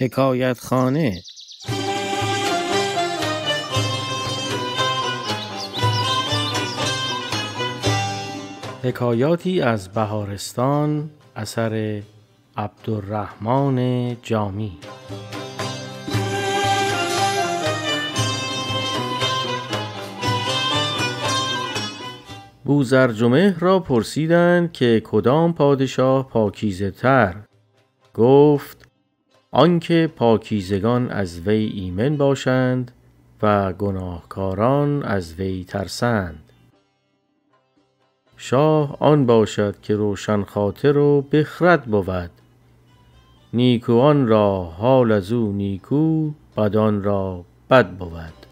حکایت خانه حکایاتی از بهارستان اثر عبدالرحمن جامی. بوذرجمهر را پرسیدند که کدام پادشاه پاکیزه تر گفت آنکه پاکیزگان از وی ایمن باشند و گناهکاران از وی ترسند. شاه آن باشد که روشن خاطر و بخرد بود. نیکوان را حال ازو نیکو بدان را بد بود.